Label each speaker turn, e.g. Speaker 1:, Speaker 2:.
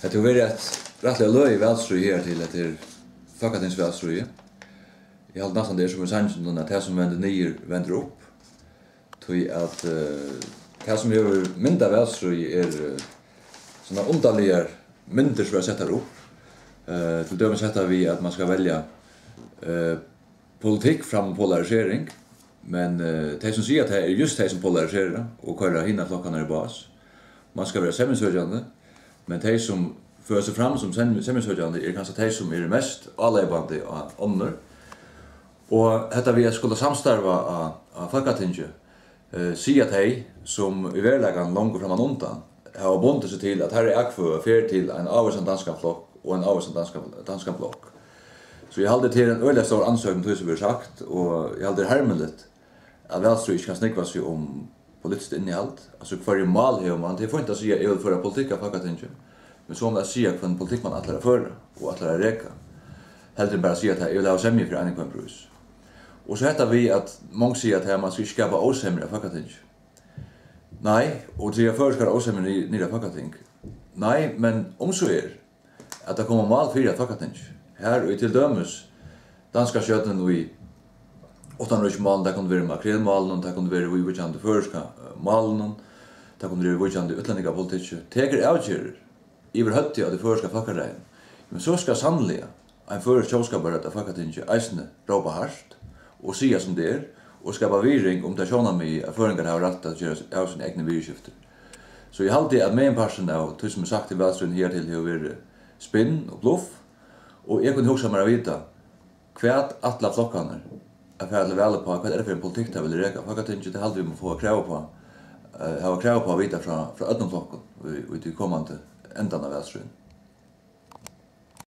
Speaker 1: Jag tror vi är rätt rättliga löj i välströ här till att det är fuckatins välströ. Har nästan det som är sannsyn då det som vänder ner vänder upp. at att det som gjør mindre välströ är såna underlige mindre som jag sätter upp. Eh til dömes setter vi att man ska välja eh politik fram polarisering. Men uh, det som sier att det är just det som polariserar och kallar hinna klockan i bas. Man ska vara samhällsödjande. Men de som fører seg fram som semmisøkjande er kanskje de som er mest avleibande av ånder. Og dette vi skulle samstarva av av Folketinget, eh, sier de som i verleggen langt fram og undan, har bundet seg til at her er akfø fer til en avvarsan danska flokk og en avvarsan danska, danska flokk. Så jeg halde til en øyla stor ansøkning til som vi har sagt, og jeg halde hermelet at Velstrøy ikke kan snikva seg om politiskt allt Alltså för i mal hur man det får inte säga jag vill föra politik av facket inte. Men så om att säga för en politik man att lära för och att lära räcka. Helt bara säga att jag vill ha sämre för en kom brus. Och så heter vi att många säger att här man ska skapa osämre av facket inte. Nej, och det är förskar osämre i av facket inte. Nej, men om så är att det kommer mal för att facket inte. Här och till dömes danska sköten och i åtta røys malen, det kunne være makrelmalen, det kunne være uvikjande føreska malen, det kunne være uvikjande utlendiga politikk, teker avgjerer, iver høtti av det føreska fakkarein, Men så skal sannliga en føresk kjåskapare av fakkatingi eisne råpa harst, og sia som det er, og skapa viring om det sjona mi at føringar har rett at gjøre av sin egne virskifter. Så jeg halte at person av tog som er sagt i velstrun her til har vært spinn og bluff, og jeg kunne hoksa meg å vita hva atla flokkane att får väl på vad är det för en politik där vill röka vad kan inte det halva vi måste få krav på eh ha krav på vita från från ödnflocken vi vi kommer inte ändan av väströn